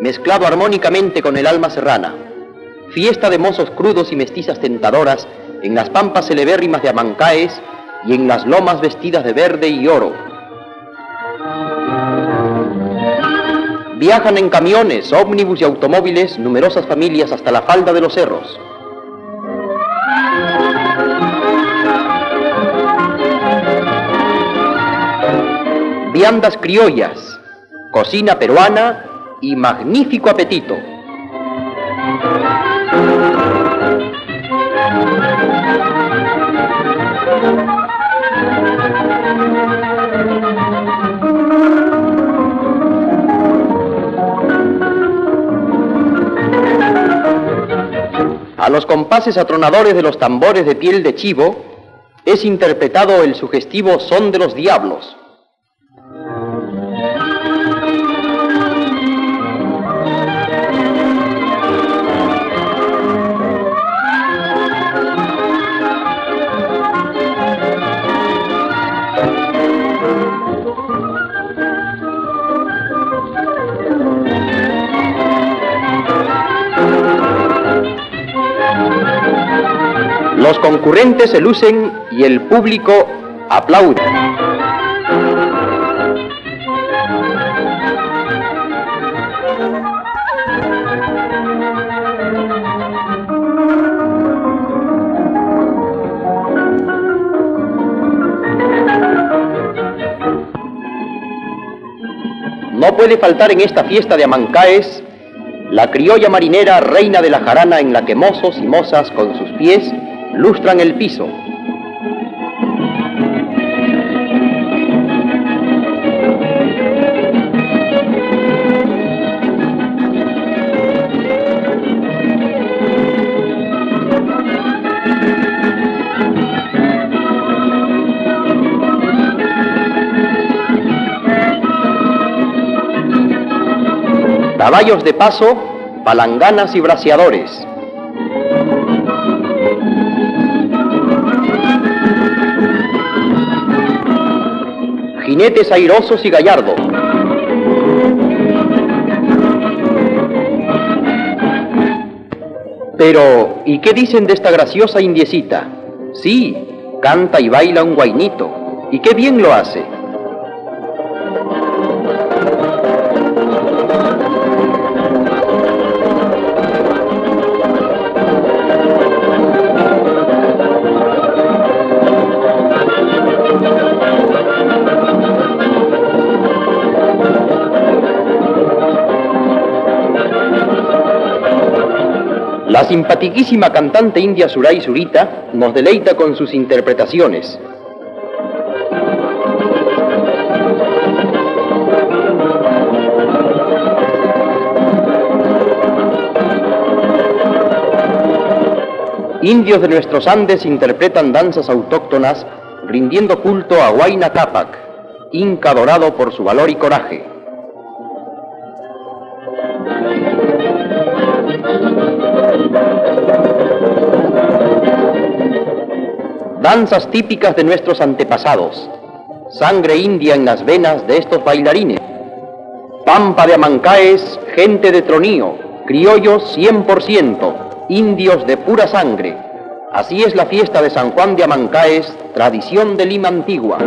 mezclado armónicamente con el alma serrana. Fiesta de mozos crudos y mestizas tentadoras en las pampas celebérrimas de Amancaes y en las lomas vestidas de verde y oro. Viajan en camiones, ómnibus y automóviles numerosas familias hasta la falda de los cerros. viandas criollas, cocina peruana y magnífico apetito. A los compases atronadores de los tambores de piel de chivo es interpretado el sugestivo son de los diablos, Los concurrentes se lucen y el público aplaude. No puede faltar en esta fiesta de Amancaes la criolla marinera reina de la jarana en la que mozos y mozas con sus pies lustran el piso. Caballos de paso, palanganas y braceadores. Jinetes airosos y gallardos. Pero, ¿y qué dicen de esta graciosa indiecita? Sí, canta y baila un guainito, y qué bien lo hace. La simpatiquísima cantante india Suray Surita nos deleita con sus interpretaciones. Indios de nuestros Andes interpretan danzas autóctonas rindiendo culto a Huayna Capac, inca adorado por su valor y coraje. Danzas típicas de nuestros antepasados, sangre india en las venas de estos bailarines, pampa de Amancaes, gente de tronío, criollos 100%, indios de pura sangre. Así es la fiesta de San Juan de Amancaes, tradición de Lima antigua.